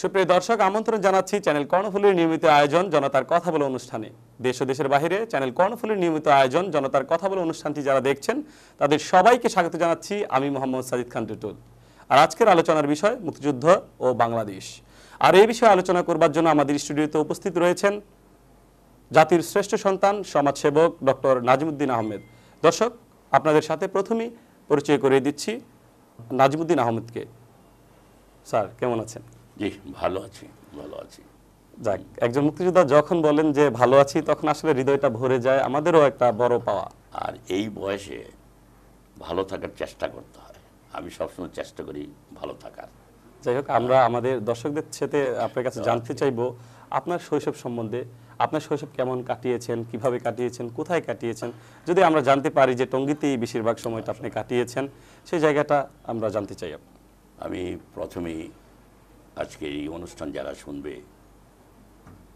সুপ্রিয় দর্শক, আমন্ত্রণ জানাচ্ছি চ্যানেল কর্ণফুলির নিয়মিত আয়োজন জনতার কথা বলে অনুষ্ঠানে। দেশ ও দেশের বাইরে চ্যানেল কর্ণফুলির নিয়মিত আয়োজন জনতার কথা বলে অনুষ্ঠানটি যারা দেখছেন, তাদের সবাইকে স্বাগত জানাচ্ছি আমি মোহাম্মদ সাজিদ খান টুটুল। আর আজকের আলোচনার বিষয় মুক্তিযুদ্ধ ও বাংলাদেশ। আর এই বিষয়ে আলোচনা করবার জন্য আমাদের স্টুডিওতে উপস্থিত রয়েছেন জাতির শ্রেষ্ঠ সন্তান, সমাজসেবক ডক্টর নাজিমুদ্দিন আহমেদ। দর্শক, আপনাদের সাথে প্রথমেই পরিচয় করে দিচ্ছি নাজিমুদ্দিন আহমেদকে। স্যার, কেমন আছেন? জি ভালো আছি ভালো আছি। যাক একজন মুক্তিযোদ্ধা যখন বলেন যে ভালো আছি তখন আসলে হৃদয়টা ভরে যায় আমাদেরও একটা বড় পাওয়া। আর এই বয়সে ভালো থাকার চেষ্টা করতে হয়। আমি সবসময় চেষ্টা করি ভালো থাকার। যাই হোক আমরা আমাদের দর্শকদের সাথে আপনার কাছে জানতে চাইব আপনার শৈশব সম্বন্ধে আপনার শৈশব কেমন কাটিয়েছেন কীভাবে কাটিয়েছেন কোথায় কাটিয়েছেন? যদি আমরা জানতে পারি যে টঙ্গিতেই বেশিরভাগ সময়টা আপনি কাটিয়েছেন সেই জায়গাটা আমরা জানতে চাই আমি প্রথমেই আজকে এই অনুষ্ঠান যারা শুনবে,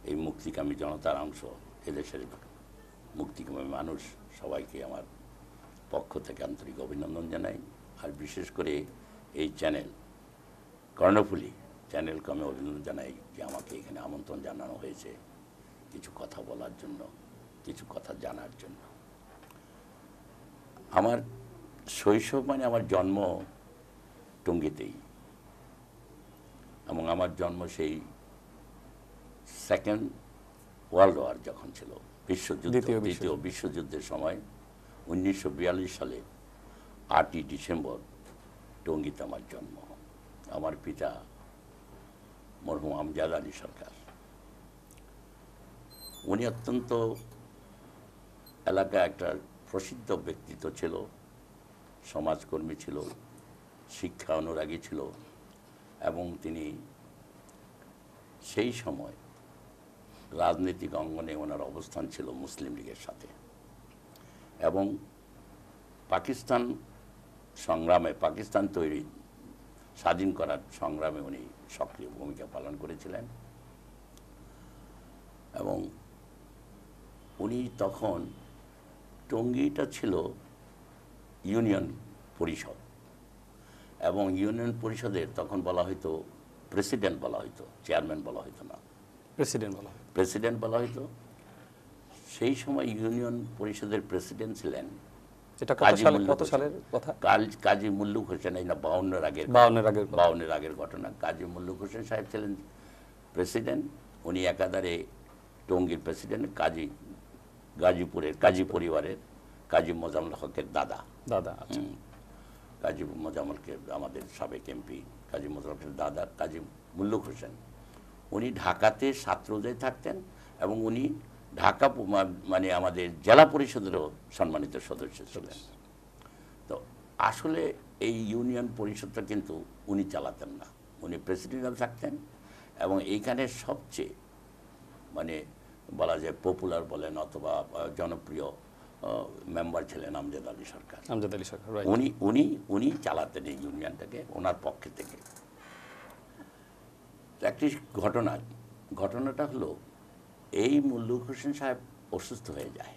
এই মুক্তিকামী জনতার অংশ, এদেশের মুক্তিকামী মানুষ সবাইকে আমার পক্ষ থেকে আন্তরিক অভিনন্দন জানাই। আর বিশেষ করে এই চ্যানেল, কর্ণফুলি চ্যানেলকে আমি অভিনন্দন জানাই যে আমাকে এখানে আমন্ত্রণ জানানো হয়েছে কিছু কথা বলার জন্য, কিছু কথা জানার জন্য। আমার শৈশব মানে আমার জন্ম টঙ্গিতেই। এবং আমার জন্ম সেই সেকেন্ড ওয়ার্ল্ড ওয়ার যখন ছিল বিশ্বযুদ্ধ। দ্বিতীয় বিশ্বযুদ্ধের সময় উনিশশো বিয়াল্লিশ সালে আটই ডিসেম্বর টঙ্গিতে আমার জন্ম। আমার পিতা মরহুম আমজাদ আলী সরকার। উনি অত্যন্ত এলাকায় একটা প্রসিদ্ধ ব্যক্তিত্ব ছিল সমাজকর্মী ছিল শিক্ষা অনুরাগী ছিল এবং তিনি সেই সময় রাজনৈতিক অঙ্গনে ওনার অবস্থান ছিল মুসলিম লীগের সাথে। এবং পাকিস্তান সংগ্রামে, পাকিস্তান তৈরি স্বাধীন করার সংগ্রামে উনি সক্রিয় ভূমিকা পালন করেছিলেন। এবং উনি তখন টঙ্গিটা ছিল ইউনিয়ন পরিষদ। এবং ইউনিয়ন পরিষদের তখন বলা হয়তো প্রেসিডেন্ট বলা হয়তো চেয়ারম্যান বলা হয়তো না। প্রেসিডেন্ট বলা। প্রেসিডেন্ট বলা হয়তো সেই সময় ইউনিয়ন পরিষদের প্রেসিডেন্ট ছিলেন এটা কত সালে কত সালের কথা? কাজী মুল্লুক হোসেন এই না বাউন্নের আগের বাউন্নের আগের আগের ঘটনা। কাজী মুল্লুক হোসেন সাহেব ছিলেন প্রেসিডেন্ট। উনি একাধারে টঙ্গীর প্রেসিডেন্ট কাজী গাজীপুরের কাজী পরিবারের কাজী মোজাম্মল হকের দাদা। দাদা আচ্ছা। কাজী মোজাম্মলকে আমাদের সাবেক এমপি কাজী মোজাম্মলের দাদা কাজী মুল্লুক হোসেন। উনি ঢাকাতে ছাত্রদের থাকতেন এবং উনি ঢাকা মানে আমাদের জেলা পরিষদেরও সম্মানিত সদস্য ছিলেন। তো আসলে এই ইউনিয়ন পরিষদটা কিন্তু উনি চালাতেন না। উনি প্রেসিডেন্ট থাকতেন এবং এইখানে সবচেয়ে মানে বলা যায় পপুলার বলেন অথবা জনপ্রিয় মেম্বার ছিলেন আমজাদ আলী সরকার। আমজাদ আলী সরকার উনি উনি উনি চালাতেন এই ইউনিয়নটাকে ওনার পক্ষে থেকে। একটি ঘটনা ঘটনাটা হলো এই মুল্লুক হোসেন সাহেব অসুস্থ হয়ে যায়।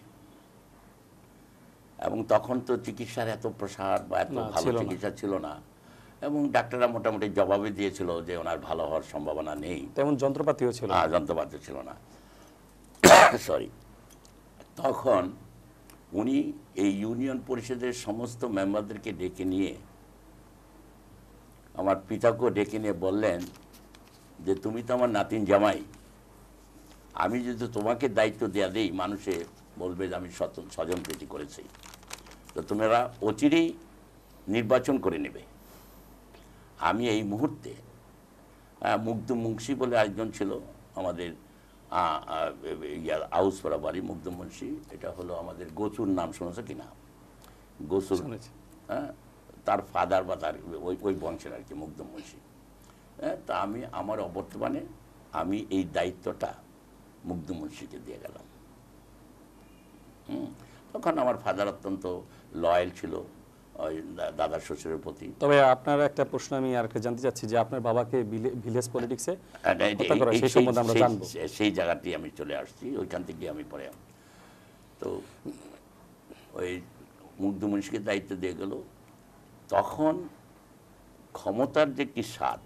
এবং তখন তো চিকিৎসার এত প্রসার বা এত ভালো। চিকিৎসা ছিল না। এবং ডাক্তাররা মোটামুটি জবাবে দিয়েছিল যে ওনার ভালো হওয়ার সম্ভাবনা নেই। তেমন যন্ত্রপাতিও ছিল না। আহ, যন্ত্রপাতি ছিল না। সরি তখন উনি এই ইউনিয়ন পরিষদের সমস্ত মেম্বারদেরকে ডেকে নিয়ে আমার পিতাকেও ডেকে নিয়ে বললেন যে তুমি তো আমার নাতিন জামাই। আমি যদি তোমাকে দায়িত্ব দেওয়া দেই মানুষে বলবে যে আমি স্বজন প্রীতি করেছি। তো তোমরা অচিরেই নির্বাচন করে নেবে। আমি এই মুহূর্তে আহ, মুগ্ধ মুন্সি বলে একজন ছিল আমাদের ইয়ার আউসপাড়া বাড়ি মুগ্ধ মুন্সি এটা হলো আমাদের গোচুর নাম শুনেছো কিনা গোসুর শুনেছি। হ্যাঁ? তার ফাদার বা তার ওই ওই বংশের আর কি মুগ্ধ মুন্সি। হ্যাঁ তা আমি আমার অবর্তমানে আমি এই দায়িত্বটা মুগ্ধ মুন্সিকে দিয়ে গেলাম। তখন আমার ফাদার অত্যন্ত লয়াল ছিল। ওই দা- দাদার শ্বশুরের প্রতি। তবে আপনার একটা প্রশ্ন আমি জানতে চাচ্ছি যে আপনার বাবাকে ভিলেজ পলিটিক্সে এই- সেই সম্বন্ধে আমরা জানব। সেই জায়গাটি আমি চলে আসছি ওইখান থেকে আমি পরে তো ওই মুগ্ধ মনীষকে দায়িত্ব দিয়ে গেল। তখন ক্ষমতার যে কি স্বাদ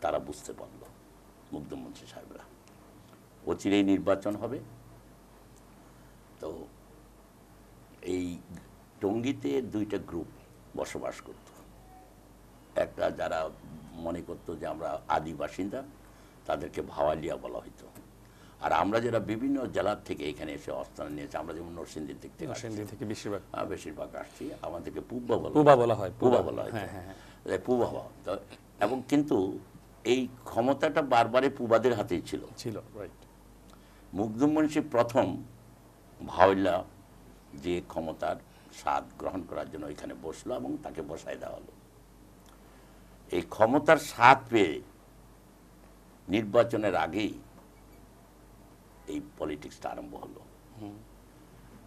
তারা বুঝতে পারল মুগ্ধমন্ত্রী সাহেবরা। অচিরেই নির্বাচন হবে তো এই টঙ্গীতে দুইটা গ্রুপ বসবাস করত। একটা যারা মনে করতো যে আমরা আদি বাসিন্দা তাদেরকে ভাওয়ালিয়া বলা হতো আর আমরা যারা বিভিন্ন জেলার থেকে এখানে এসে অবস্থান নিয়েছি আমরা যেমন নরসিংদীর দিক থেকে আসছি, নরসিংদী থেকে বেশিরভাগ। বেশিরভাগ আসছি। আমাদেরকে পূর্বা বলা পুবা বলা হয় পূবা বলা হয়। হ্যাঁ হ্যাঁ হ্যাঁ। পূবা হওয়া। তো এবং কিন্তু এই ক্ষমতাটা বারবারে পূবাদের হাতেই ছিল। ছিল রাইট মুন্সি প্রথম ভাওয়াল্লা যে ক্ষমতার স্বাদ গ্রহণ করার জন্য এখানে বসল এবং তাকে বসায় দেওয়া হলো। এই ক্ষমতার স্বাদ পেয়ে নির্বাচনের আগেই এই পলিটিক্সটা আরম্ভ হলো।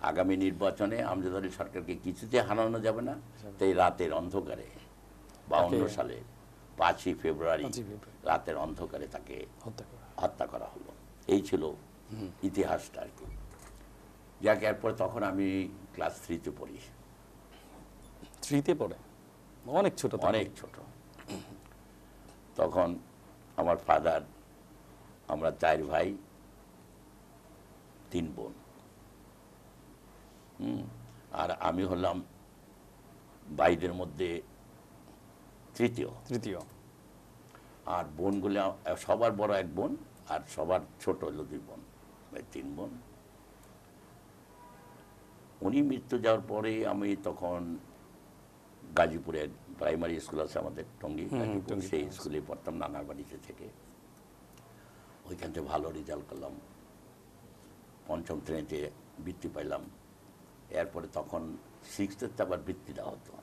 আগামী নির্বাচনে আমজাদারি সরকারকে কিছুতে হারানো যাবে না তাই রাতের অন্ধকারে বাউন্ন সালে পাঁচই ফেব্রুয়ারি রাতের অন্ধকারে তাকে হত্যা হত্যা করা হলো। এই ছিল ইতিহাসটা আর কি। যাক এরপর তখন আমি ক্লাস থ্রিতে পড়ি। থ্রিতে পড়ে? অনেক ছোট অনেক ছোট। তখন আমার ফাদার আমরা চার ভাই তিন বোন। হুম, আর আমি হলাম ভাইদের মধ্যে তৃতীয়। তৃতীয়। আর বোনগুলো সবার বড় এক বোন আর সবার ছোট হলো দুই বোন তিন বোন। উনি মৃত্যু যাওয়ার পরে আমি তখন গাজীপুরের প্রাইমারি স্কুল আছে আমাদের টঙ্গী গাজীপুর। সেই স্কুলে পড়তাম নানার বাড়িতে থেকে। ওইখান থেকে ভালো রেজাল্ট করলাম। পঞ্চম শ্রেণীতে বৃত্তি পাইলাম। এরপরে তখন সিক্সথেতে আবার বৃত্তি দেওয়া হতো।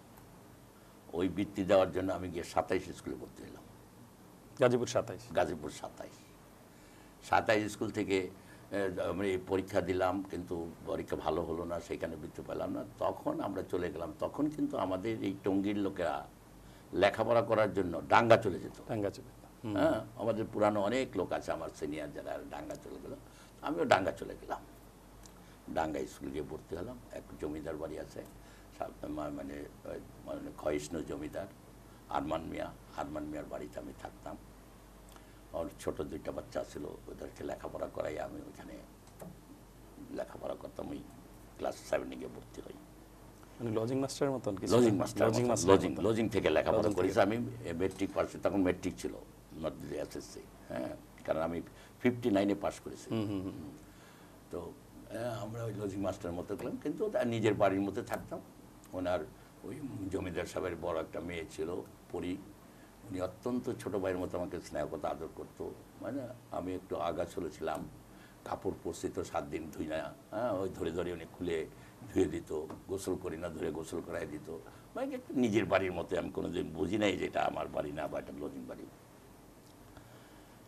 ওই বৃত্তি দেওয়ার জন্য আমি গিয়ে সাতাইশ স্কুলে ভর্তি হলাম। গাজীপুর সাতাইশ। গাজীপুর সাতাইশ। সাতাইশ স্কুল থেকে আমরা এই পরীক্ষা দিলাম কিন্তু পরীক্ষা ভালো হলো না সেখানে বৃত্তি পেলাম না। তখন আমরা চলে গেলাম তখন কিন্তু আমাদের এই টঙ্গির লোকেরা লেখাপড়া করার জন্য ডাঙ্গা চলে যেত। ডাঙ্গা চলে হ্যাঁ আমাদের পুরানো অনেক লোক আছে আমার সিনিয়র যারা ডাঙ্গা চলে গেল আমিও ডাঙ্গা চলে গেলাম। ডাঙ্গা স্কুলে গিয়ে ভর্তি হলাম এক জমিদার বাড়ি আছে মানে মানে ক্ষয়ষ্ণু জমিদার আরমান মিয়া আরমান মিয়ার বাড়িতে আমি থাকতাম। আর ছোট দুইটা বাচ্চা ছিল ওদেরকে লেখাপড়া করাই আমি ওইখানে লেখাপড়া করতাম ওই ক্লাস সেভেনে গিয়ে ভর্তি হই। লজিং মাস্টারের মতন কিছু? Lodging master lodging master lodging lodging থেকে লেখাপড়া করেছি। আমি মেট্রিক পাস তখন মেট্রিক ছিল নট এসএসসি হ্যাঁ? কারণ আমি ফিফটি নাইনে পাস করেছি। তো আমরা ওই লজিং মাস্টারের মতো করলাম কিন্তু নিজের বাড়ির মধ্যে থাকতাম। ওনার ওই জমিদার সাহেবের বড় একটা মেয়ে ছিল পরি। উনি অত্যন্ত ছোট ভাইয়ের মতো আমাকে স্নেহ কথা আদর করতো। মানে আমি একটু আগা ছিলাম কাপড় পরছি তো সাত দিন ধুই না হ্যাঁ ওই ধরে ধরে উনি খুলে ধুয়ে দিত, গোসল করি না ধরে গোসল করাই দিত। মানে একটু নিজের বাড়ির মতো, আমি কোনোদিন বুঝি নাই যে এটা আমার বাড়ি না বা এটা লজিং বাড়ি।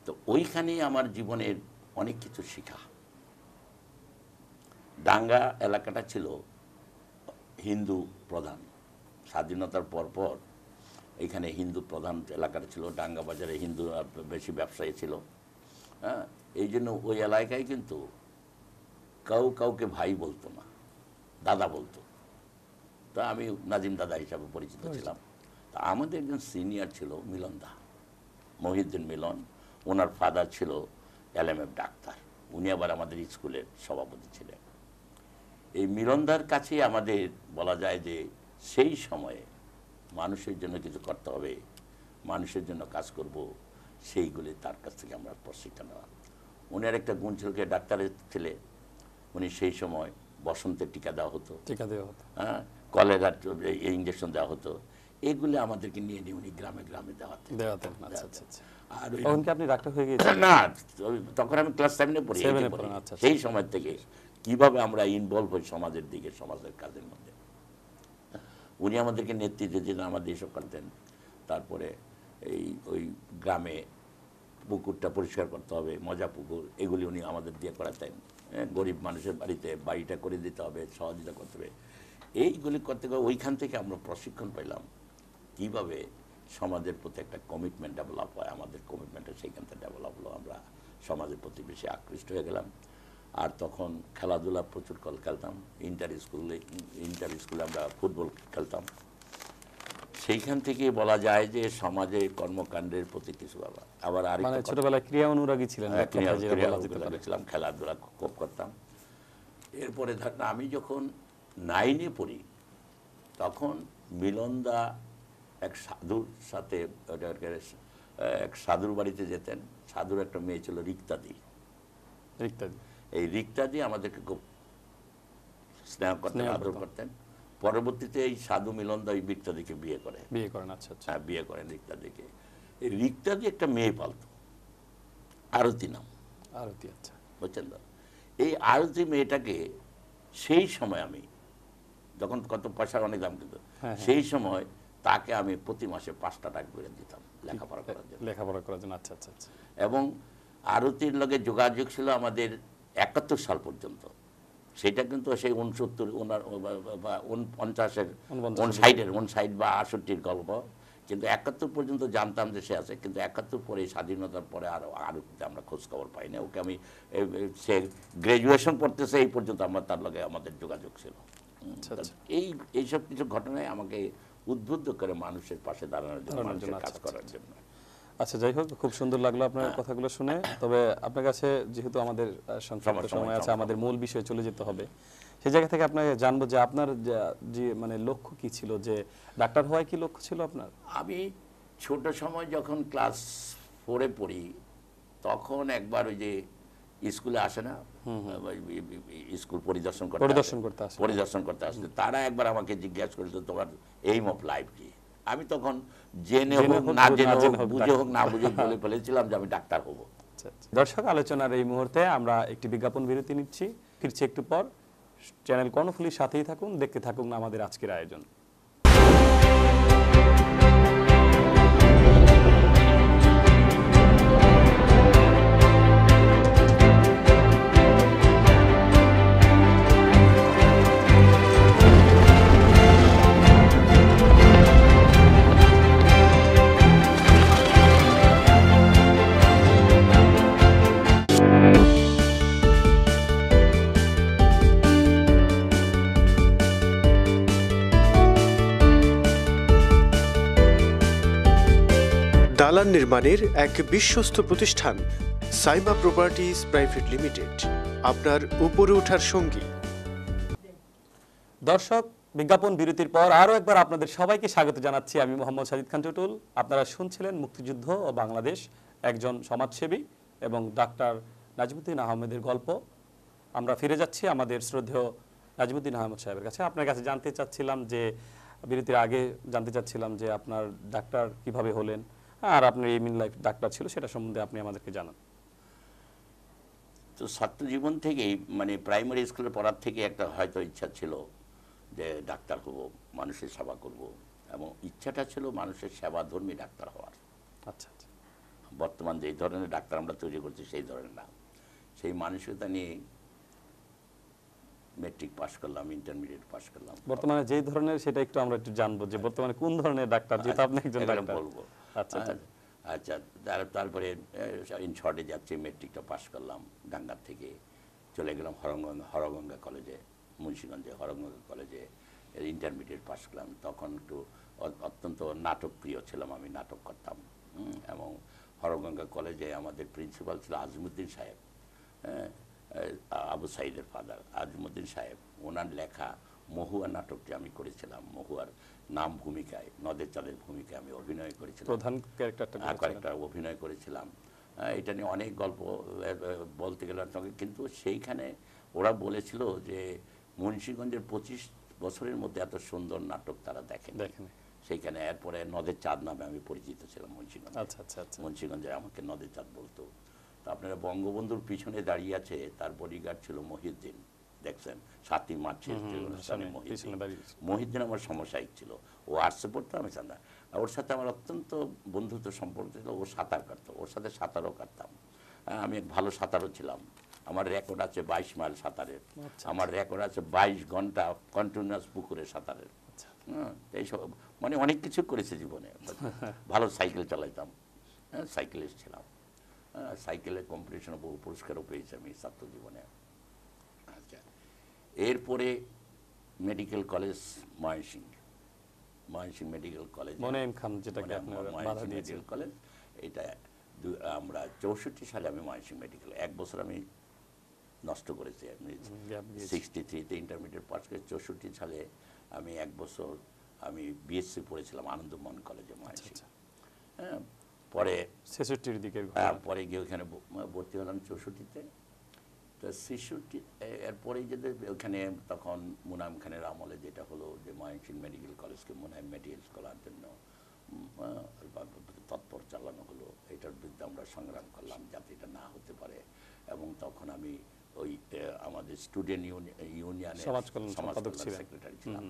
তো ওইখানে আমার জীবনের অনেক কিছু শেখা। ডাঙ্গা এলাকাটা ছিল হিন্দু প্রধান। স্বাধীনতার পরপর এখানে হিন্দু প্রধান এলাকাটা ছিল ডাঙ্গা বাজারে হিন্দু বেশি ব্যবসায়ী ছিল। হ্যাঁ এই জন্য ওই এলাকায় কিন্তু কাউ কাউকে ভাই বলতো না দাদা বলতো। তা আমি নাজিম দাদা হিসাবে পরিচিত ছিলাম। তা আমাদের একজন সিনিয়র ছিল মিলন দা মহিউদ্দিন মিলন। ওনার ফাদার ছিল এলএমএফ ডাক্তার। উনি আবার আমাদের স্কুলের সভাপতি ছিলেন। এই মিলনদার কাছে আমাদের বলা যায় যে সেই সময়ে মানুষের জন্য কিছু করতে হবে মানুষের জন্য কাজ করব সেইগুলি তার কাছ থেকে আমরা প্রশিক্ষণ নেওয়া। উনার একটা গুণ ছিল ডাক্তারের ছেলে উনি সেই সময় বসন্তের টিকা দেওয়া হতো। টিকা দেওয়া হতো। হ্যাঁ কলেরার ইঞ্জেকশন দেওয়া হতো। এগুলি আমাদেরকে নিয়ে নিয়ে উনি গ্রামে গ্রামে দেওয়াতেন। দেওয়াতেন। আচ্ছা আচ্ছা আচ্ছা। আর ওই কি আপনি ডাক্তার হয়ে গিয়েছেন না তখন আমি ক্লাস সেভেনে পড়ি। সেই সময় থেকে কীভাবে আমরা ইনভলভ হই সমাজের দিকে সমাজের কাজের মধ্যে? উনি আমাদেরকে নেতৃত্ব দিতেন আমাদের এসব করতেন তারপরে এই ওই গ্রামে পুকুরটা পরিষ্কার করতে হবে মজা পুকুর এগুলি উনি আমাদের দিয়ে করাতেন। হ্যাঁ, গরিব মানুষের বাড়িতে বাড়িটা করে দিতে হবে সহযোগিতা করতে হবে। এইগুলি করতে গিয়ে ওইখান থেকে আমরা প্রশিক্ষণ পেলাম। কীভাবে সমাজের প্রতি একটা কমিটমেন্ট ডেভেলপ হয় আমাদের কমিটমেন্টটা সেইখান থেকে ডেভেলপ হলো। আমরা সমাজের প্রতি বেশি আকৃষ্ট হয়ে গেলাম। আর তখন খেলাধুলা প্রচুর কল খেলতাম। ইন্টার স্কুলে ইন্টার স্কুলে আমরা ফুটবল খেলতাম। সেইখান থেকে বলা যায় যে সমাজে কর্মকাণ্ডের প্রতি কিছু আবার আবার মানে ছোটবেলায় ক্রিয়া অনুরাগী ছিলেন হ্যাঁ। ছিলাম খেলাধুলা খুব করতাম। এরপরে ধরেন আমি যখন নাইনে পড়ি তখন মিলনদা এক সাধুর সাথে এক সাধুর বাড়িতে যেতেন। সাধুর একটা মেয়ে ছিল রিক্তাদি। ইত্যাদি এই রিক্তাদি আমাদেরকে খুব স্নেহ করতেন আদর করতেন। পরবর্তীতে এই সাধু মিলনদা ওই রিক্তাদিকে বিয়ে করে। বিয়ে করেন আচ্ছা আচ্ছা। হ্যাঁ বিয়ে করেন রিক্তাদিকে এই রিক্তাদি একটা মেয়ে পালত আরতি নাম। আরতি আচ্ছা। বুঝছেন তো? এই আরতি মেয়েটাকে সেই সময় আমি যখন কত পয়সার অনেক দাম কিন্তু হ্যাঁ। সেই সময় তাকে আমি প্রতি মাসে পাঁচটা টাকা করে দিতাম লেখাপড়া করার জন্য। লেখাপড়া করার জন্য আচ্ছা আচ্ছা আচ্ছা। এবং আরতির লগে যোগাযোগ ছিল আমাদের একাত্তর সাল পর্যন্ত। সেটা কিন্তু সেই উনসত্তর উনার বা পঞ্চাশের উনপঞ্চাশের উন সাইডের সাইড বা আষট্টির গল্প। কিন্তু একাত্তর পর্যন্ত জানতাম যে সে আছে কিন্তু একাত্তর পরে স্বাধীনতার পরে আর আরও আমরা খোঁজ খবর পাই না ওকে আমি সে গ্রাজুয়েশন পড়তেছে এই পর্যন্ত আমার তার লগে আমাদের যোগাযোগ ছিল। আচ্ছা, আচ্ছা। এই এইসব কিছু ঘটনায় আমাকে উদ্বুদ্ধ করে মানুষের পাশে দাঁড়ানোর জন্য মানুষের কাজ আচ্ছা, করার জন্য। আচ্ছা যাই হোক খুব সুন্দর লাগল আপনার কথাগুলো শুনে। তবে আপনার কাছে যেহেতু আমাদের সংক্ষিপ্ত সময়, আছে আমাদের মূল বিষয়ে চলে যেতে হবে। সেই জায়গা থেকে আপনাকে জানব যে আপনার যে মানে লক্ষ্য কি ছিল? যে ডাক্তার হওয়াই কি লক্ষ্য ছিল আপনার? আমি ছোট সময় যখন ক্লাস ফোরে পড়ি তখন একবার ওই যে স্কুলে আসে না? স্কুল পরিদর্শন করতে পরিদর্শন করতে আসে। পরিদর্শন করতে আসতে তারা একবার আমাকে জিজ্ঞাসা করেছিল তোমার এইম অফ লাইফ কি? আমি তখন জেনে হোক না জেনে হোক বুঝে হোক না বুঝে বলে ফেলেছিলাম যে আমি ডাক্তার হব। আচ্ছা, আচ্ছা। দর্শক আলোচনার এই মুহূর্তে আমরা একটি বিজ্ঞাপন বিরতি নিচ্ছি। ফিরছি একটু পর। চ্যানেল কর্ণফুলির সাথেই থাকুন দেখতে থাকুন আমাদের আজকের আয়োজন। দালান নির্মাণের এক বিশ্বস্ত প্রতিষ্ঠান, সাইমা প্রপার্টিজ প্রাইভেট লিমিটেড, আপনার উপরে ওঠার সঙ্গী। দর্শক, বিজ্ঞাপন বিরতির পর আরও একবার আপনাদের সবাইকে স্বাগত জানাচ্ছি। আমি মোহাম্মদ সাজিদ খান টুটুল। আপনারা শুনছিলেন মুক্তিযুদ্ধ ও বাংলাদেশ, একজন সমাজসেবী এবং ডাক্তার নাজিমুদ্দিন আহমেদের গল্প। আমরা ফিরে যাচ্ছি আমাদের শ্রদ্ধেয় নাজিমুদ্দিন আহমেদ সাহেবের কাছে। আপনার কাছে জানতে চাচ্ছিলাম যে, বিরতির আগে জানতে চাচ্ছিলাম যে আপনার ডাক্তার কীভাবে হলেন আর আপনার এই মিন লাইফ ডাক্তার ছিল সেটা সম্বন্ধে আপনি আমাদেরকে জানান। তো ছাত্র জীবন থেকেই মানে প্রাইমারি স্কুলে পড়ার থেকে একটা হয়তো ইচ্ছা ছিল যে ডাক্তার হব মানুষের সেবা করব এবং ইচ্ছাটা ছিল মানুষের সেবাধর্মী ডাক্তার হওয়ার। আচ্ছা আচ্ছা। বর্তমান যে ধরনের ডাক্তার আমরা তৈরি করছি সেই ধরনের না। সেই মানসিকতা নিয়ে মেট্রিক পাশ করলাম ইন্টারমিডিয়েট পাশ করলাম। বর্তমানে যেই ধরনের সেটা একটু আমরা একটু জানব যে বর্তমানে কোন ধরনের ডাক্তার যেহেতু আপনি একজন ডাক্তার। বলব। আচ্ছা আচ্ছা তার- তারপরে ইন শর্টে যাচ্ছি মেট্রিকটা পাশ করলাম গাঙ্গার থেকে। চলে গেলাম হরগঙ্গা হরগঙ্গা কলেজে মুন্সিগঞ্জে হরগঙ্গা কলেজে ইন্টারমিডিয়েট পাশ করলাম। তখন একটু অত্যন্ত নাটক প্রিয় ছিলাম আমি নাটক করতাম। এবং হরগঙ্গা কলেজে আমাদের প্রিন্সিপাল ছিল আজমুদ্দিন সাহেব। হ্যাঁ, আবু সাইদের ফাদার আজমুদ্দিন সাহেব। ওনার লেখা মহুয়া নাটকটি আমি করেছিলাম মহুয়ার নাম ভূমিকায় নদের চাঁদের ভূমিকায় আমি অভিনয় করেছিলাম। প্রধান ক্যারেক্টারটা আর কয়েকটা অভিনয় করেছিলাম। এটা নিয়ে অনেক গল্প বলতে গেলে কিন্তু সেইখানে ওরা বলেছিল যে মুন্সীগঞ্জের পঁচিশ বছরের মধ্যে এত সুন্দর নাটক তারা দেখেন। দেখেন। সেইখানে এরপরে নদের চাঁদ নামে আমি পরিচিত ছিলাম মুন্সিগঞ্জ। আচ্ছা আচ্ছা আচ্ছা। মুন্সিগঞ্জে আমাকে নদের চাঁদ বলতো। তো আপনারা বঙ্গবন্ধুর পিছনে দাঁড়িয়ে আছে তার বডিগার্ড ছিল মহিউদ্দিন। দেখছেন সাতই মার্চের। মহিউদ্দিন আমার সমসায়িক ছিল ও আর্টসে পড়তো আমি আর ওর সাথে আমার অত্যন্ত বন্ধুত্ব সম্পর্ক ছিল ও সাঁতার কাটতো ওর সাথে সাঁতারও কাটতাম। হ্যাঁ, আমি ভালো সাঁতারও ছিলাম। আমার রেকর্ড আছে বাইশ মাইল সাঁতারের। আমার রেকর্ড আছে বাইশ ঘণ্টা কন্টিনিউয়াস পুকুরে সাঁতারের। হ্যাঁ এইসব মানে অনেক কিছু করেছে জীবনে ভালো সাইকেল চালাইতাম। হ্যাঁ সাইকেলিস্ট ছিলাম। হ্যাঁ, সাইকেলের কম্পিটিশনে বহু পুরস্কারও পেয়েছি আমি ছাত্র জীবনে। আচ্ছা এরপরে medical college Mymensingh. Mymensingh medical college Monim Khan যেটাকে আপনারা বাধা দিয়েছেন। কলেজ এটা আমরা চৌষট্টি সালে আমি ময়মনসিংহ মেডিকেল এক বছর আমি নষ্ট করেছি আমি সিক্সটি থ্রিতে ইন্টারমিডিয়েট পাস করে চৌষট্টি সালে আমি এক বছর আমি বিএসসি পড়েছিলাম আনন্দমোহন কলেজে ময়মনসিংহ। হ্যাঁ পরে ছেষট্টির দিকে হ্যাঁ, পরে গিয়ে ওখানে ভর্তি হলাম চৌষট্টিতে। তো ছেষট্টি এরপরে যে ওখানে তখন মুনাম খানের আমলে যেটা হলো যে ময়মনসিংহ মেডিকেল কলেজকে মুনাম মেডিকেল করার জন্য তৎপর চালানো হলো এটার বিরুদ্ধে আমরা সংগ্রাম করলাম যাতে এটা না হতে পারে। এবং তখন আমি ওই আমাদের স্টুডেন্ট ইউনিয়নের সমাজ কল্যাণ সেক্রেটারি ছিলাম।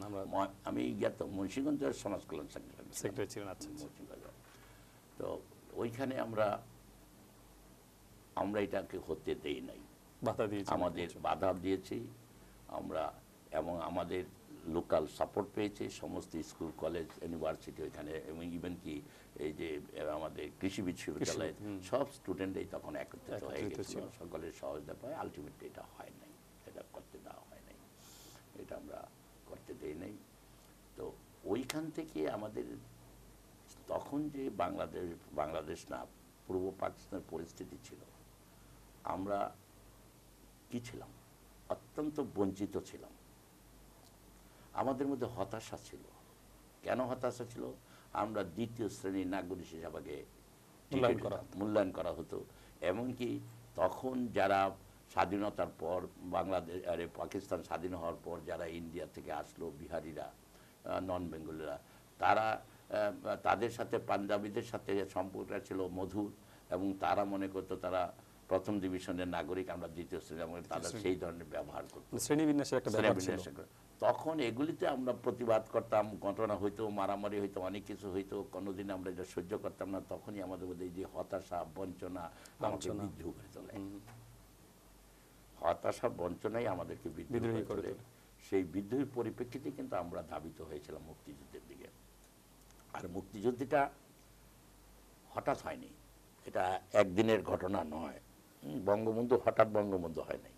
আমি জ্ঞাত মুন্সিগঞ্জের সমাজ কল্যাণ সেক্রেটারি ছিলেন, আচ্ছা, আচ্ছা। তো ওইখানে আমরা আমরা এটাকে হতে দেই নাই। বাধা আমাদের বাধা দিয়েছি। আমরা এবং আমাদের লোকাল সাপোর্ট পেয়েছি সমস্ত স্কুল কলেজ ইউনিভার্সিটি ওইখানে এবং ইভেন কি এই যে আমাদের কৃষি বিশ্ববিদ্যালয় সব স্টুডেন্টই তখন একত্রিত হয়ে গেছিল। সকলের সহযোগিতা পায় আলটিমেটলি এটা হয় নাই এটা করতে দেওয়া হয় নাই। এটা আমরা করতে দেই নাই। তো ওইখান থেকে আমাদের তখন যে বাংলাদেশ বাংলাদেশ না পূর্ব পাকিস্তানের পরিস্থিতি ছিল আমরা কি ছিলাম? অত্যন্ত বঞ্চিত ছিলাম। আমাদের মধ্যে হতাশা ছিল। কেন হতাশা ছিল? আমরা দ্বিতীয় শ্রেণির নাগরিক হিসাবে মূল্যায়ন করা হতো। এমনকি তখন যারা স্বাধীনতার পর বাংলাদেশ আরে পাকিস্তান স্বাধীন হওয়ার পর যারা ইন্ডিয়া থেকে আসলো বিহারিরা নন বেঙ্গলিরা তারা তাদের সাথে পাঞ্জাবিদের সাথে সম্পর্কটা ছিল মধুর এবং তারা মনে করতো তারা প্রথম ডিভিশনের নাগরিক আমরা দ্বিতীয় শ্রেণি এবং তারা সেই ধরনের ব্যবহার করতো। শ্রেণি বিন্যাসের একটা শ্রেণীবিন্যাস তখন এগুলিতে আমরা প্রতিবাদ করতাম ঘটনা হইতো মারামারি হইতো অনেক কিছু হইতো কোনোদিন আমরা এটা সহ্য করতাম না। তখনই আমাদের মধ্যে যে হতাশা বঞ্চনা আমাকে বিদ্রোহ করে তোলে। হতাশা বঞ্চনাই আমাদেরকে বিদ্রোহ করে সেই বিদ্রোহের পরিপ্রেক্ষিতে কিন্তু আমরা ধাবিত হয়েছিলাম মুক্তিযুদ্ধের দিকে। আর মুক্তিযুদ্ধটা হঠাৎ হয়নি। এটা একদিনের ঘটনা নয়। বঙ্গবন্ধু হঠাৎ বঙ্গবন্ধু হয় নাই।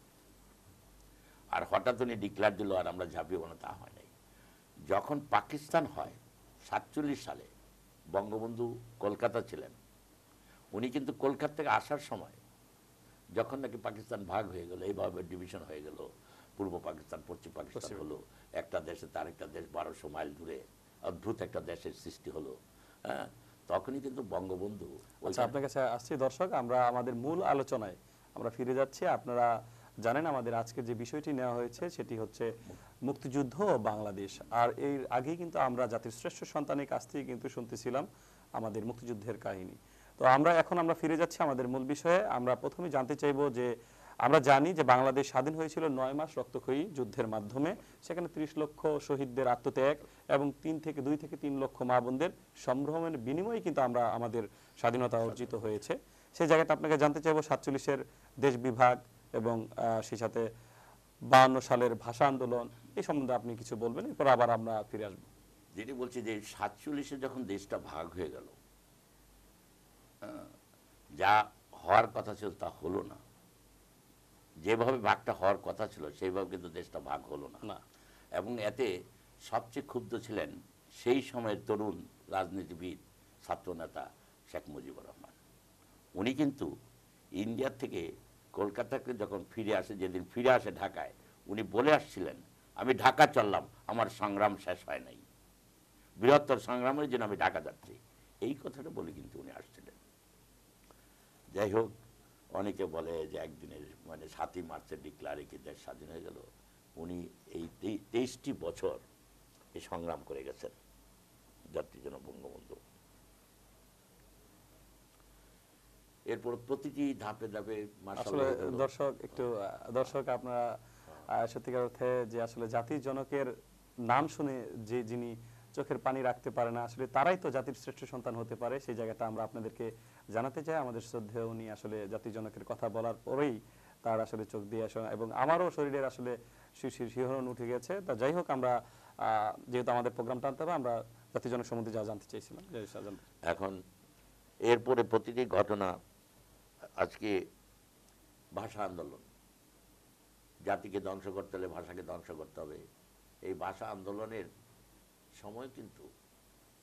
আর হঠাৎ উনি ডিক্লার দিল আর আমরা ঝাঁপিয়ে না তা হয় নাই। যখন পাকিস্তান হয় সাতচল্লিশ সালে বঙ্গবন্ধু কলকাতা ছিলেন। উনি কিন্তু কলকাতা থেকে আসার সময় যখন নাকি পাকিস্তান ভাগ হয়ে গেল এইভাবে ডিভিশন হয়ে গেল পূর্ব পাকিস্তান পশ্চিম পাকিস্তান হলো একটা দেশে তার একটা দেশ বারোশো মাইল দূরে অদ্ভুত একটা দেশের সৃষ্টি হলো হ্যাঁ? তখনই কিন্তু বঙ্গবন্ধু আচ্ছা আপনার কাছে আসছি দর্শক, আমরা আমাদের মূল আলোচনায় আমরা ফিরে যাচ্ছি। আপনারা জানেন আমাদের আজকে যে বিষয়টি নেওয়া হয়েছে, সেটি হচ্ছে মুক্তিযুদ্ধ বাংলাদেশ। আর এর আগেই কিন্তু আমরা জাতির শ্রেষ্ঠ সন্তানের কাছ থেকে কিন্তু শুনতেছিলাম আমাদের মুক্তিযুদ্ধের কাহিনী। তো আমরা, এখন আমরা ফিরে যাচ্ছি আমাদের মূল বিষয়ে। আমরা প্রথমে জানতে চাইব যে আমরা জানি যে বাংলাদেশ স্বাধীন হয়েছিল নয় মাস রক্তক্ষয়ী যুদ্ধের মাধ্যমে। সেখানে ত্রিশ লক্ষ শহীদদের আত্মত্যাগ এবং তিন থেকে দুই থেকে তিন লক্ষ মা বোনদের সম্ভ্রমের বিনিময়ে কিন্তু আমরা আমাদের স্বাধীনতা অর্জিত হয়েছে। সেই জায়গাটা আপনাকে জানতে চাইব, সাতচল্লিশের দেশ বিভাগ এবং সেই সাথে বাহান্ন সালের ভাষা আন্দোলন, এই সম্বন্ধে আপনি কিছু বলবেন, এরপর আবার আমরা ফিরে আসব। যেটি বলছি যে সাতচল্লিশে যখন দেশটা ভাগ হয়ে গেল যা হওয়ার কথা ছিল তা হলো না। যেভাবে ভাগটা হওয়ার কথা ছিল সেইভাবে কিন্তু দেশটা ভাগ হলো না। এবং এতে সবচেয়ে ক্ষুব্ধ ছিলেন সেই সময়ের তরুণ রাজনীতিবিদ ছাত্রনেতা শেখ মুজিবুর রহমান। উনি কিন্তু ইন্ডিয়ার থেকে কলকাতাকে যখন ফিরে আসে যেদিন ফিরে আসে ঢাকায় উনি বলে আসছিলেন আমি ঢাকা চললাম আমার সংগ্রাম শেষ হয় নাই। বৃহত্তর সংগ্রামের জন্য আমি ঢাকা যাচ্ছি। এই কথাটা বলে কিন্তু উনি আসছিলেন। যাই হোক অনেকে বলে যে একদিনের মানে সাতই মার্চের ডিক্লারে কি দেশ স্বাধীন হয়ে গেল উনি এই তেইশটি বছর এই সংগ্রাম করে গেছেন জাতির জন্য বঙ্গবন্ধু। এরপর প্রতিটি ধাপে ধাপে আসলে দর্শক একটু দর্শক আপনারা সত্যিকার অর্থে যে আসলে জাতির জনকের নাম শুনে যে যিনি চোখের পানি রাখতে পারে না আসলে তারাই তো জাতির শ্রেষ্ঠ সন্তান হতে পারে সেই জায়গাটা আমরা আপনাদেরকে জানাতে চাই। আমাদের শ্রদ্ধেয় উনি আসলে জাতির জনকের কথা বলার পরেই তার আসলে চোখ দিয়ে আসে এবং আমারও শরীরের আসলে শিহরণ উঠে গেছে। তা যাই হোক, আমরা যেহেতু আমাদের প্রোগ্রাম টানতে হবে, আমরা জাতির জনক সম্বন্ধে যা জানতে চাইছিলাম এখন এরপরে প্রতিটি ঘটনা, আজকে ভাষা আন্দোলন। জাতিকে ধ্বংস করতে হলে ভাষাকে ধ্বংস করতে হবে। এই ভাষা আন্দোলনের সময় কিন্তু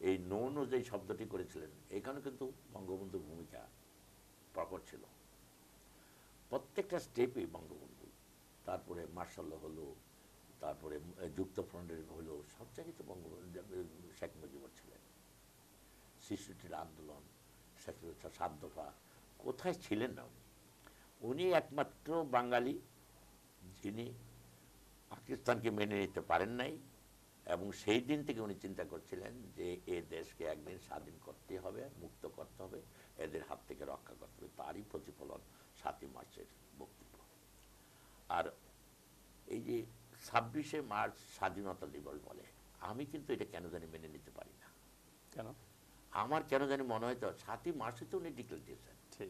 এই নৌন যে শব্দটি করেছিলেন এখানে কিন্তু বঙ্গবন্ধুর ভূমিকা প্রকট ছিল। প্রত্যেকটা স্টেপে বঙ্গবন্ধু। তারপরে মার্শাল হলো, তারপরে যুক্তফ্রন্টের হলো, সব জায়গায় তো বঙ্গবন্ধু শেখ মুজিবুর ছিলেন। শিশুটির আন্দোলন, শেখ সাত দফা। কোথায় ছিলেন না উনি? উনি একমাত্র বাঙালি, যিনি পাকিস্তানকে মেনে নিতে পারেন নাই, এবং সেই দিন থেকে উনি চিন্তা করছিলেন যে, এ দেশকে একদিন স্বাধীন করতে হবে, মুক্ত করতে হবে, এদের হাত থেকে রক্ষা করতে হবে। তারই প্রতিফলন সাতই বক্তব্য আর এই যে ছাব্বিশে মার্চ স্বাধীনতা দিবস বলে আমি কিন্তু এটা কেন জানি মেনে নিতে পারি না। কেন? আমার কেন জানি মনে হয় তো সাতই মার্চে তো উনি ডিক্লেয়ার দিয়েছেন। ঠিক।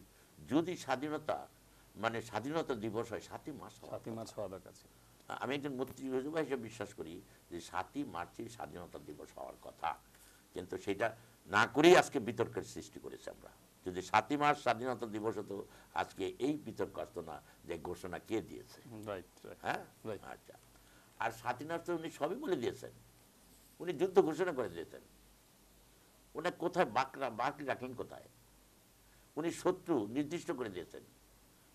যদি স্বাধীনতা মানে স্বাধীনতা দিবস হয় সাতই মার্চ সাতই মার্চ হওয়া দরকার ছিল। আমি একজন মুক্তিযোদ্ধা হিসেবে বিশ্বাস করি যে সাতই মার্চই স্বাধীনতা দিবস হওয়ার কথা। কিন্তু সেটা না করেই আজকে বিতর্কের সৃষ্টি করেছে আমরা। যদি সাতই মার্চ স্বাধীনতা দিবস হতো আজকে এই বিতর্ক আসতো না যে ঘোষণা কে দিয়েছে। হ্যাঁ. আচ্ছা। আর স্বাধীনতা উনি সবই বলে দিয়েছেন। উনি যুদ্ধ ঘোষণা করে দিয়েছেন। ওটা কোথায় বাকরা বাকি রাখলেন কোথায়? উনি শত্রু নির্দিষ্ট করে দিয়েছেন।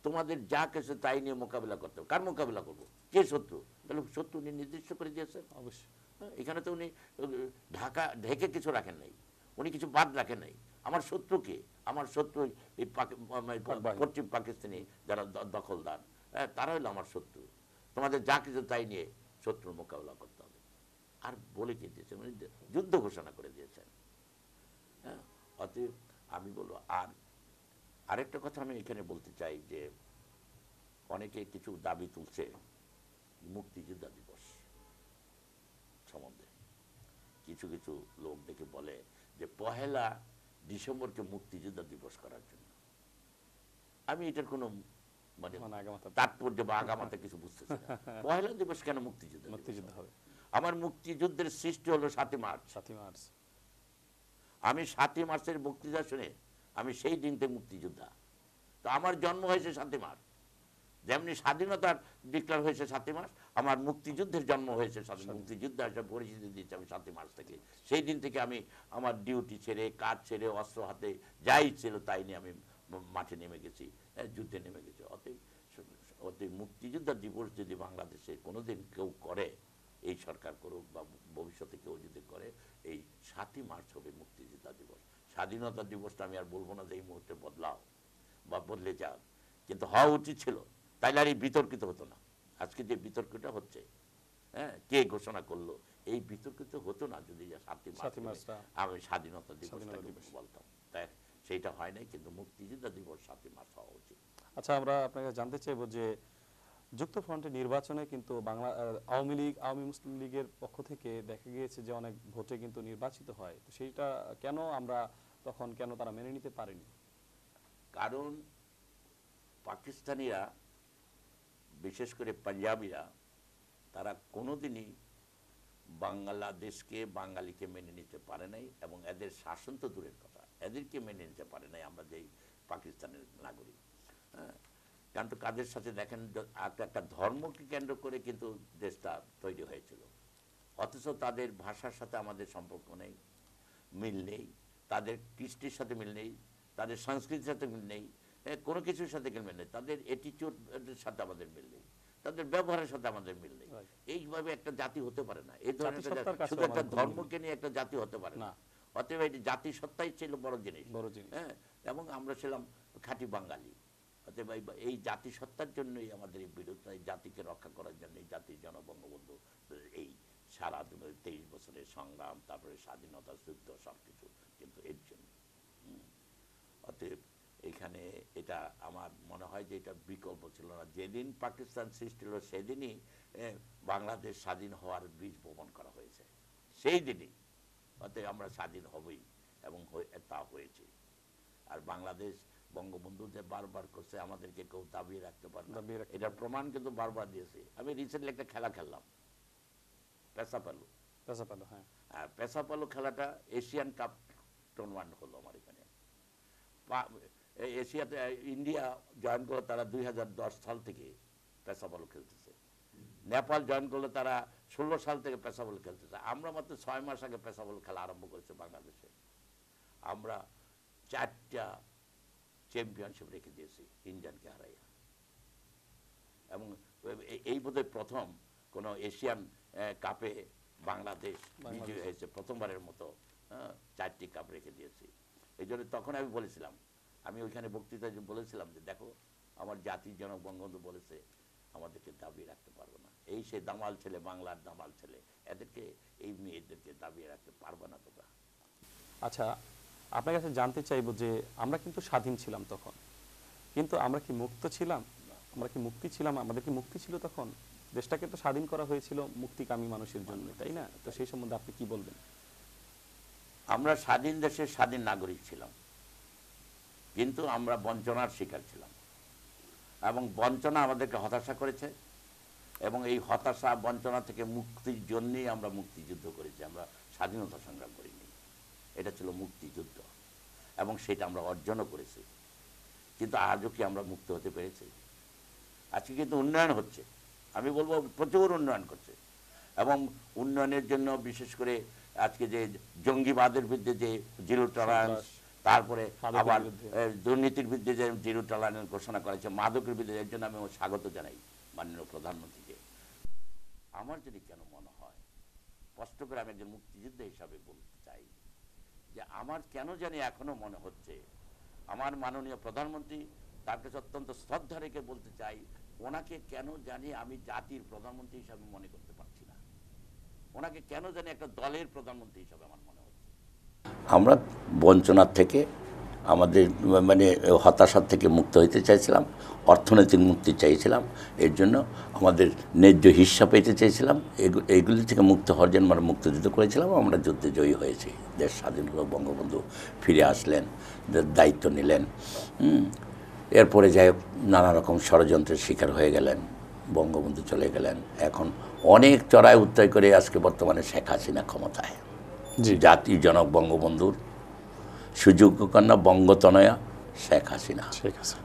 তোমাদের যা কিছু তাই নিয়ে মোকাবিলা করতে হবে। কার মোকাবিলা করব? কে শত্রু? তাহলে শত্রু উনি নির্দিষ্ট করে দিয়েছেন। অবশ্যই। হ্যাঁ, এখানে তো উনি ঢাকা ঢেকে কিছু রাখেন নাই। উনি কিছু বাদ রাখেন নাই। আমার শত্রুকে আমার শত্রু এই। পশ্চিম পাকিস্তানি যারা দখলদার হ্যাঁ, তারা হলো আমার শত্রু। তোমাদের যা কিছু তাই নিয়ে শত্রুর মোকাবিলা করতে হবে। আর বলে কি দিয়েছেন? উনি যুদ্ধ ঘোষণা করে দিয়েছেন। হ্যাঁ অতএব আমি বলব আর আরেকটা কথা আমি এখানে বলতে চাই যে অনেকে কিছু দাবি তুলছে মুক্তিযোদ্ধা দিবস সম্বন্ধে। কিছু কিছু লোক দেখে বলে যে পহেলা ডিসেম্বরকে মুক্তিযোদ্ধা দিবস করার জন্য। আমি এটার কোনো মানে মানে তাৎপর্য বা আগামাতে কিছু বুঝতেছি না। পহেলা দিবস কেন মুক্তিযুদ্ধ মুক্তিযুদ্ধ হবে? আমার মুক্তিযুদ্ধের সৃষ্টি হলো সাতই মার্চ। সাতই মার্চ। আমি সাতই মার্চের বক্তৃতা শুনে আমি সেই দিন থেকে মুক্তিযোদ্ধা। তো আমার জন্ম হয়েছে সাতই মার্চ। যেমনি স্বাধীনতার ডিক্লার হয়েছে সাতই মার্চ আমার মুক্তিযুদ্ধের জন্ম হয়েছে সাতই মুক্তিযুদ্ধ হিসেবে পরিচিতি দিয়েছে আমি সাতই মার্চ থেকে। সেই দিন থেকে আমি আমার ডিউটি ছেড়ে কাজ ছেড়ে অস্ত্র হাতে যাই ছিল তাই নিয়ে আমি মাঠে নেমে গেছি যুদ্ধে নেমে গেছি। অতএব অতএব মুক্তিযোদ্ধা দিবস যদি বাংলাদেশে কোনোদিন কেউ করে এই সরকার করুক বা ভবিষ্যতে কেউ যদি করে এই সাতই মার্চ হবে মুক্তিযোদ্ধা দিবস। স্বাধীনতা দিবসটা আমি আর বলব না যে এই মুহূর্তে বদলাও বা বদলে যাও কিন্তু হওয়া উচিত ছিল। তাইলে আর এই বিতর্কিত হতো না। আজকে যে বিতর্কটা হচ্ছে হ্যাঁ কে ঘোষণা করল এই বিতর্কিত হতো না যদি সাতই মার্চ আমি স্বাধীনতা দিবস। বলতাম। তাই সেইটা হয় নাই কিন্তু মুক্তিযোদ্ধা দিবস সাতই মার্চ হওয়া উচিত। আচ্ছা আমরা আপনাকে জানতে চাইব যে যুক্তফ্রন্টের নির্বাচনে কিন্তু বাংলা আওয়ামী লীগ আওয়ামী মুসলিম লীগের পক্ষ থেকে দেখা গিয়েছে যে অনেক ভোটে কিন্তু নির্বাচিত হয়। তো সেইটা কেন আমরা তখন কেন তারা মেনে নিতে পারেনি? কারণ পাকিস্তানিরা বিশেষ করে পাঞ্জাবিরা, তারা কোনোদিনই বাংলাদেশকে বাঙালিকে মেনে নিতে পারে নাই এবং এদের শাসন তো দূরের কথা। এদেরকে মেনে নিতে পারে নাই আমরা যেই পাকিস্তানের নাগরিক। হ্যাঁ কারণ তো কাদের সাথে দেখেন একটা ধর্মকে কেন্দ্র করে কিন্তু দেশটা তৈরি হয়েছিল। অথচ তাদের ভাষার সাথে আমাদের সম্পর্ক নেই, মিল নেই, তাদের কৃষ্টির সাথে মিল নেই, তাদের সংস্কৃতির সাথে মিল নেই কোনো কিছুর সাথে মিল নেই। তাদের এটিচিউডের সাথে আমাদের মিল নেই। তাদের ব্যবহারের সাথে আমাদের মিল নেই। এইভাবে একটা জাতি হতে পারে না। এই ধরনের জাতি- শুধু একটা ধর্মকে নিয়ে একটা জাতি হতে পারে না। অতএব এই জাতি সত্তাই ছিল বড় জিনিস। বড় জিনিস। হ্যাঁ এবং আমরা ছিলাম খাঁটি বাঙালি। অতএব এই- এই জাতিসত্তার জন্যই আমাদের এই বিরোধ এই জাতিকে রক্ষা করার জন্য এই জাতির জনবঙ্গবন্ধু এই সারা তেইশ বছরের সংগ্রাম তারপরে স্বাধীনতা যুদ্ধ সব কিছু কিন্তু এর জন্য। অতএব এখানে এটা আমার মনে হয় যে এটা বিকল্প ছিল না। যেদিন পাকিস্তান সৃষ্টি হলো সেদিনই বাংলাদেশ স্বাধীন হওয়ার বীজ বপন করা হয়েছে। সেই দিনই। অতএব আমরা স্বাধীন হবই এবং তা হয়েছে। আর বাংলাদেশ বঙ্গবন্ধু যে বারবার করছে আমাদেরকে কেউ দাবিয়ে রাখতে পারে না। এটার প্রমাণ কিন্তু বারবার দিয়েছে। আমি রিসেন্টলি একটা খেলা খেললাম। পেশা পালু। পেশা পেল হ্যাঁ। আর পেশা পালু খেলাটা এশিয়ান কাপ টুর্নামেন্ট হলো আমার এখানে। এশিয়াতে ইন্ডিয়া জয়েন করে তারা দুই হাজার দশ সাল থেকে পেশা পালু খেলতেছে। নেপাল জয়েন করলে তারা ষোলো সাল থেকে পেশাবল খেলতেছে। আমরা মাত্র ছয় মাস আগে পেশাবল খেলা আরম্ভ করেছে বাংলাদেশে। আমরা চারটা চ্যাম্পিয়নশিপ রেখে দিয়েছি ইন্ডিয়ানকে হারাইয়া। এবং এই বোধহয় প্রথম কোন এশিয়ান কাপে বাংলাদেশ বিজয়ী হয়েছে প্রথমবারের মতো হ্যাঁ, চারটি কাপ রেখে দিয়েছি। এই জন্য তখন আমি বলেছিলাম আমি ওইখানে বক্তৃতা যে বলেছিলাম যে দেখো আমার জাতির জনক বঙ্গবন্ধু বলেছে আমাদেরকে দাবি রাখতে পারব না। এই সে দামাল ছেলে বাংলার দামাল ছেলে এদেরকে এই মেয়েদেরকে দাবিয়ে রাখতে পারবে না তোমরা। আচ্ছা আপনার কাছে জানতে চাইব যে আমরা কিন্তু স্বাধীন ছিলাম তখন। কিন্তু আমরা কি মুক্ত ছিলাম? আমরা কি মুক্তি ছিলাম? আমাদের কি মুক্তি ছিল তখন? দেশটাকে তো স্বাধীন করা হয়েছিল মুক্তিকামী মানুষের জন্য তাই না? তো সেই সম্বন্ধে আপনি কি বলবেন? আমরা স্বাধীন দেশের স্বাধীন নাগরিক ছিলাম। কিন্তু আমরা বঞ্চনার শিকার ছিলাম। এবং বঞ্চনা আমাদেরকে হতাশা করেছে এবং এই হতাশা, বঞ্চনা থেকে মুক্তির জন্যই আমরা মুক্তিযুদ্ধ করেছি। আমরা স্বাধীনতা সংগ্রাম করিনি। এটা ছিল মুক্তিযুদ্ধ এবং সেটা আমরা অর্জনও করেছি। কিন্তু আজও কি আমরা মুক্ত হতে পেরেছি? আজকে কিন্তু উন্নয়ন হচ্ছে। আমি বলব প্রচুর উন্নয়ন করছে। এবং উন্নয়নের জন্য বিশেষ করে আজকে যে জঙ্গিবাদের বিরুদ্ধে যে জিরো টলারেন্স তারপরে আবার দুর্নীতির বিরুদ্ধে যে জিরো টলারেন্স ঘোষণা করেছে মাদকের বিরুদ্ধে এর জন্য আমি স্বাগত জানাই মাননীয় প্রধানমন্ত্রীকে। আমার যদি কেন মনে হয় স্পষ্ট করে আমি একজন মুক্তিযোদ্ধা হিসাবে বলতে চাই যে আমার কেন জানি এখনও মনে হচ্ছে আমার মাননীয় প্রধানমন্ত্রী তার কাছে অত্যন্ত শ্রদ্ধা রেখে বলতে চাই ওনাকে কেন জানি আমি জাতির প্রধানমন্ত্রী হিসাবে মনে করতে পারছি না। ওনাকে কেন জানি একটা দলের প্রধানমন্ত্রী হিসাবে আমার মনে আমরা বঞ্চনার থেকে, আমাদের মানে হতাশার থেকে মুক্ত হইতে চাইছিলাম, অর্থনৈতিক মুক্তি চাইছিলাম, এর জন্য আমাদের ন্যায্য হিস্সা পেতে চেয়েছিলাম এইগুলি থেকে মুক্ত হওয়ার জন্য আমরা মুক্তিযুদ্ধ করেছিলাম, আমরা যুদ্ধে জয়ী হয়েছি। দেশ স্বাধীন হলো বঙ্গবন্ধু ফিরে আসলেন দায়িত্ব নিলেন এরপরে যাই হোক, নানা রকম ষড়যন্ত্রের শিকার হয়ে গেলেন, বঙ্গবন্ধু চলে গেলেন। এখন অনেক চড়াই উত্তয় করে আজকে বর্তমানে শেখ হাসিনা ক্ষমতায়। জাতির জনক বঙ্গবন্ধুর। সুযোগ্য কন্যা বঙ্গতনয়া শেখ হাসিনা।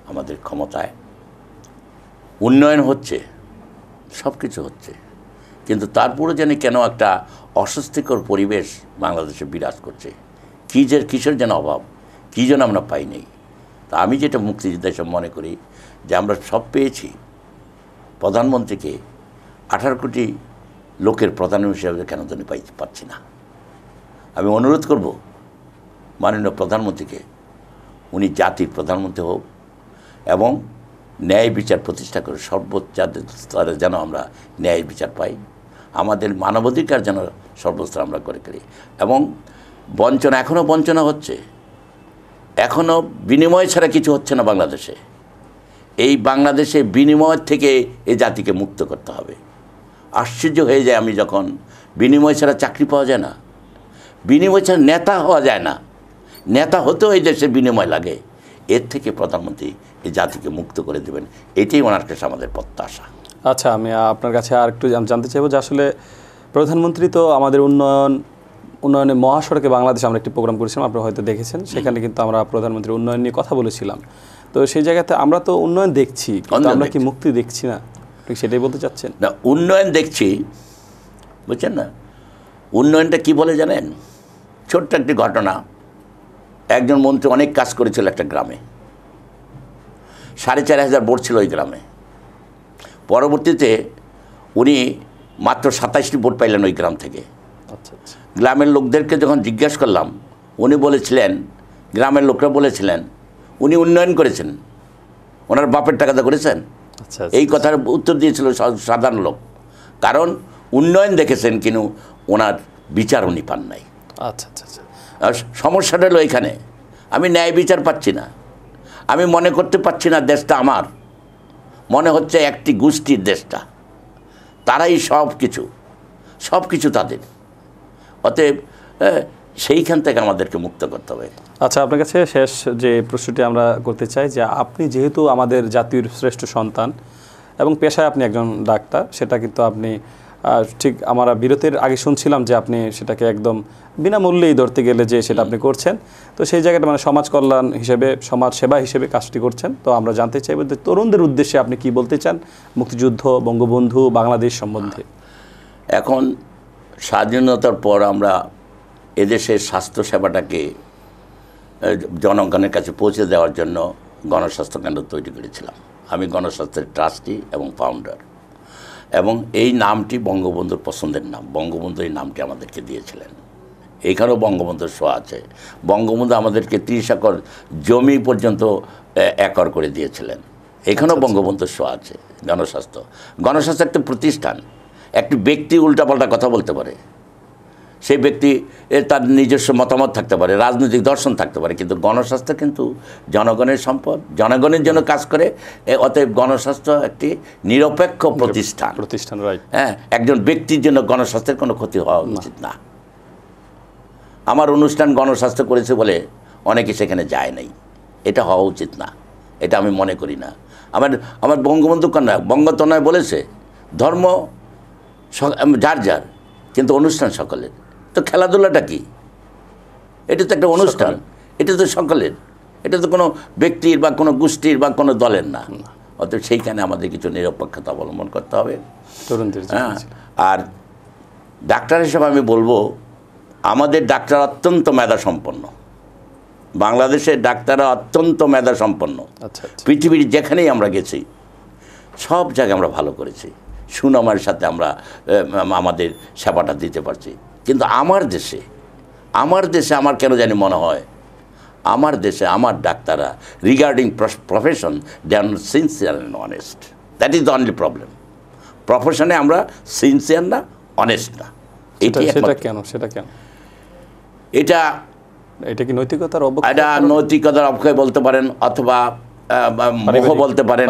আমাদের ক্ষমতায়। উন্নয়ন হচ্ছে সব কিছু হচ্ছে। কিন্তু তারপরে যেন কেন একটা অস্বস্তিকর পরিবেশ বাংলাদেশে বিরাজ করছে। কী যে কিসের যেন অভাব কী যেন আমরা পাই নেই। তা আমি যেটা মুক্তিযোদ্ধা হিসেবে মনে করি যে আমরা সব পেয়েছি। প্রধানমন্ত্রীকে আঠারো কোটি লোকের প্রধান হিসেবে কেন জানি পাই পাচ্ছি না। আমি অনুরোধ করব মাননীয় প্রধানমন্ত্রীকে, উনি জাতির প্রধানমন্ত্রী হোক এবং ন্যায় বিচার প্রতিষ্ঠা করে সর্বোচ্চ স্তরে যেন আমরা ন্যায় বিচার পাই, আমাদের মানবাধিকার যেন সর্বস্তর আমরা করে করি এবং বঞ্চনা এখনও বঞ্চনা হচ্ছে এখনও বিনিময় ছাড়া কিছু হচ্ছে না বাংলাদেশে, এই বাংলাদেশে বিনিময় থেকে এই জাতিকে মুক্ত করতে হবে। আশ্চর্য হয়ে যায় আমি যখন বিনিময় ছাড়া চাকরি পাওয়া যায় না বিনিময় ছাড়া নেতা হওয়া যায় না। নেতা হতেও এই দেশে বিনিময় লাগে। এর থেকে প্রধানমন্ত্রী এই জাতিকে মুক্ত করে দেবেন। এটাই ওনার কাছে আমাদের প্রত্যাশা। আচ্ছা আমি আপনার কাছে আর একটু জানতে চাইব যে আসলে প্রধানমন্ত্রী তো আমাদের উন্নয়ন উন্নয়নে মহাসড়কে বাংলাদেশ আমরা একটি প্রোগ্রাম করেছিলাম আপনারা হয়তো দেখেছেন। সেখানে কিন্তু আমরা প্রধানমন্ত্রীর উন্নয়ন নিয়ে কথা বলেছিলাম। তো সেই জায়গাতে আমরা তো উন্নয়ন দেখছি কিন্তু আমরা কি মুক্তি দেখছি না? সেটাই বলতে চাচ্ছেন? না উন্নয়ন দেখছি। বুঝছেন না? উন্নয়নটা কি বলে জানেন? ছোট্ট একটি ঘটনা। একজন মন্ত্রী অনেক কাজ করেছিল একটা গ্রামে। সাড়ে চার হাজার ভোট ছিল ওই গ্রামে। পরবর্তীতে উনি মাত্র সাতাশটি ভোট পাইলেন ওই গ্রাম থেকে। আচ্ছা আচ্ছা। গ্রামের লোকদেরকে যখন জিজ্ঞাসা করলাম উনি বলেছিলেন গ্রামের লোকরা বলেছিলেন উনি উন্নয়ন করেছেন। ওনার বাপের টাকাতে করেছেন। আচ্ছা এই কথার উত্তর দিয়েছিল সাধারণ লোক। কারণ উন্নয়ন দেখেছেন কিন্তু ওনার বিচার উনি পান নাই। আচ্ছা আচ্ছা আচ্ছা। সমস্যাটা হলো এখানে। আমি ন্যায় বিচার পাচ্ছি না। আমি মনে করতে পারছি না দেশটা আমার। মনে হচ্ছে একটি গোষ্ঠীর দেশটা। তারাই সব কিছু। সব কিছু তাদের। অতএব সেইখান থেকে আমাদেরকে মুক্ত করতে হবে। আচ্ছা আপনার কাছে শেষ যে প্রশ্নটি আমরা করতে চাই, যে আপনি যেহেতু আমাদের জাতির শ্রেষ্ঠ সন্তান এবং পেশায় আপনি একজন ডাক্তার, সেটা কিন্তু আপনি ঠিক আমরা বিরতির আগে শুনছিলাম যে আপনি সেটাকে একদম বিনামূল্যেই ধরতে গেলে যে সেটা আপনি করছেন। তো সেই জায়গাটা মানে সমাজ কল্যাণ হিসেবে সমাজ সেবা হিসেবে কাজটি করছেন। তো আমরা জানতে চাইব যে তরুণদের উদ্দেশ্যে আপনি কি বলতে চান? মুক্তিযুদ্ধ বঙ্গবন্ধু বাংলাদেশ সম্বন্ধে। এখন স্বাধীনতার পর আমরা এদেশের স্বাস্থ্য সেবাটাকে জনগণের কাছে পৌঁছে দেওয়ার জন্য গণস্বাস্থ্য কেন্দ্র তৈরি করেছিলাম। আমি গণস্বাস্থ্যের ট্রাস্টি এবং ফাউন্ডার এবং এই নামটি বঙ্গবন্ধুর পছন্দের নাম। বঙ্গবন্ধু এই নামটি আমাদেরকে দিয়েছিলেন। এখানেও বঙ্গবন্ধুর শো আছে। বঙ্গবন্ধু আমাদেরকে ত্রিশ একর জমি পর্যন্ত একর করে দিয়েছিলেন। এখানেও বঙ্গবন্ধুর শো আছে। গণস্বাস্থ্য। গণস্বাস্থ্য একটা প্রতিষ্ঠান। একটি ব্যক্তি উল্টাপাল্টা কথা বলতে পারে। সেই ব্যক্তি তার নিজস্ব মতামত থাকতে পারে রাজনৈতিক দর্শন থাকতে পারে কিন্তু গণস্বাস্থ্য কিন্তু জনগণের সম্পদ জনগণের জন্য কাজ করে অতএব গণস্বাস্থ্য একটি নিরপেক্ষ প্রতিষ্ঠান। প্রতিষ্ঠান হ্যাঁ একজন ব্যক্তির জন্য গণস্বাস্থ্যের কোনো ক্ষতি হওয়া উচিত না। আমার অনুষ্ঠান গণস্বাস্থ্য করেছে বলে অনেকে সেখানে যায় নাই। এটা হওয়া উচিত না। এটা আমি মনে করি না। আমার আমার বঙ্গবন্ধু কন্যা বঙ্গতনয় বলেছে ধর্ম যার যার কিন্তু অনুষ্ঠান সকলের। তো খেলাধুলাটা কি? এটা তো একটা অনুষ্ঠান। এটা তো সকলের। এটা তো কোনো ব্যক্তির বা কোনো গোষ্ঠীর বা কোনো দলের না। অতএব সেইখানে আমাদের কিছু নিরপেক্ষতা অবলম্বন করতে হবে। তরুণদের হ্যাঁ। আর ডাক্তার হিসেবে আমি বলব আমাদের ডাক্তার অত্যন্ত মেধা সম্পন্ন বাংলাদেশের ডাক্তাররা অত্যন্ত মেধা সম্পন্ন আচ্ছা আচ্ছা। পৃথিবীর যেখানেই আমরা গেছি সব জায়গায় আমরা ভালো করেছি। সুনামের সাথে আমরা আমাদের সেবাটা দিতে পারছি। কিন্তু আমার দেশে আমার দেশে আমার কেন জানি মনে হয় আমার দেশে আমার ডাক্তাররা regarding profession they are sincere and honest that is the only problem প্রফেশনে আমরা সিনসিয়ার না অনেস্ট না। এটি সেটা কেন? সেটা কেন? এটা এটা কি নৈতিকতার অবক্ষয় এটা নৈতিকতার অক্ষয় বলতে পারেন অথবা মোহ বলতে পারেন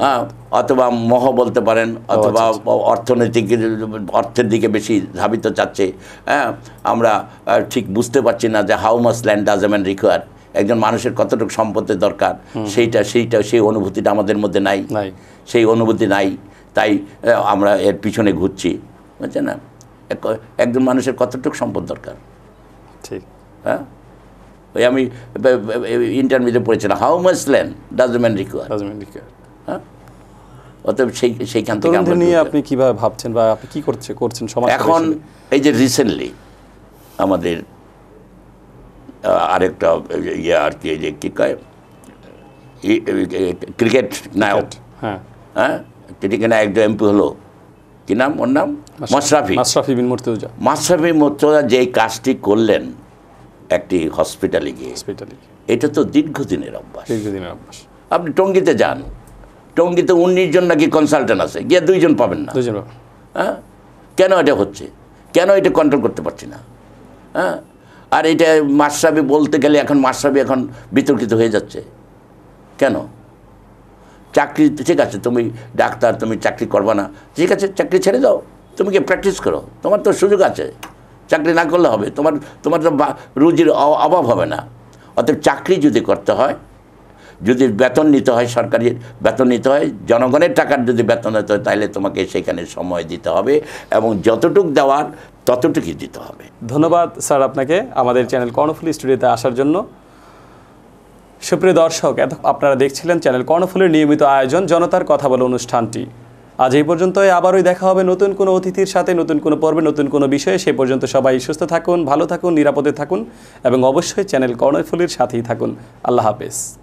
হ্যাঁ, অথবা মোহ বলতে পারেন অথবা আচ্ছা, অর্থনৈতিক অর্থের দিকে বেশি ধাবিত চাচ্ছে হ্যাঁ আমরা ঠিক বুঝতে পারছি না যে how much land does a require একজন মানুষের কতটুকু সম্পত্তির দরকার? সেইটা সেইটা সেই অনুভূতিটা আমাদের মধ্যে নাই। সেই অনুভূতি নাই তাই আমরা এর পিছনে ঘুরছি বুঝছেন না? এক- একজন মানুষের কতটুকু সম্পদ দরকার? ঠিক। হ্যাঁ? ওই আমি ইন্টারমিডিয়েট পড়েছিলাম। How much land does man require রাজনৈতিক অতএব সেই সেইখান থেকে আমরা নিয়ে আপনি কীভাবে ভাবছেন বা আপনি কি করছে করছেন সমাজ এখন এই যে রিসেন্টলি আমাদের আরেকটা ইয়ে আর কি যে কী কয় ক্রিকেট নায়ক। হ্যাঁ। হ্যাঁ? ক্রিকেট নায়ক যে এমপি হলো কি নাম ওর নাম? মশরাফি। মাশরাফি বিন মুর্তজা। মাশরাফি মোর্তজা যেই কাজটি করলেন একটি হসপিটালে গিয়ে। হসপিটালে এটা তো দীর্ঘদিনের অভ্যাস। দীর্ঘদিনের অভ্যাস। আপনি টঙ্গিতে যান। টঙ্গিতে উনিশ জন নাকি কনসালটেন্ট আছে। গিয়ে দুইজন পাবেন না। দুজন হ্যাঁ? কেন এটা হচ্ছে? কেন এটা কন্ট্রোল করতে পারছি না? হ্যাঁ? আর এটা মাসাবি বলতে গেলে এখন মাসাবি এখন বিতর্কিত হয়ে যাচ্ছে। কেন? চাকরি ঠিক আছে তুমি ডাক্তার তুমি চাকরি করবা না। ঠিক আছে চাকরি ছেড়ে দাও। তুমি কি প্র্যাকটিস করো। তোমার তো সুযোগ আছে। চাকরি না করলে হবে, তোমার তোমার তো রুজির অভাব হবে না। অতএব চাকরি যদি করতে হয়, যদি বেতন নিতে হয়, সরকারি বেতন নিতে হয়, জনগণের টাকার যদি বেতন নিতে হয় তাহলে তোমাকে সেখানে সময় দিতে হবে এবং যতটুক দেওয়ার ততটুকুই দিতে হবে। ধন্যবাদ স্যার আপনাকে আমাদের চ্যানেল কর্ণফুলি স্টুডিওতে আসার জন্য। সুপ্রিয় দর্শক, এত আপনারা দেখছিলেন চ্যানেল কর্ণফুলির নিয়মিত আয়োজন, জনতার কথা বলে অনুষ্ঠানটি। আজ এই পর্যন্তই, আবারই দেখা হবে নতুন কোনো অতিথির সাথে, নতুন কোনো পর্বে, নতুন কোনো বিষয়ে। সে পর্যন্ত সবাই সুস্থ থাকুন, ভালো থাকুন, নিরাপদে থাকুন এবং অবশ্যই চ্যানেল কর্ণফুলির সাথেই থাকুন। আল্লাহ হাফেজ।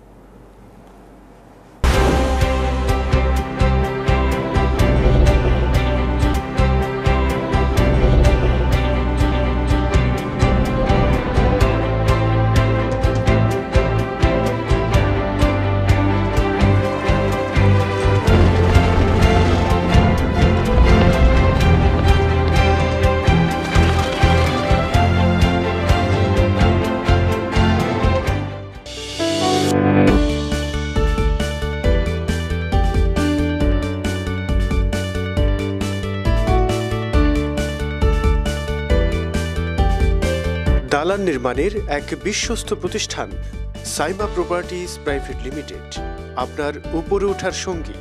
দালান নির্মাণের এক বিশ্বস্ত প্রতিষ্ঠান সাইমা প্রপার্টিজ প্রাইভেট লিমিটেড আপনার উপরে ওঠার সঙ্গী।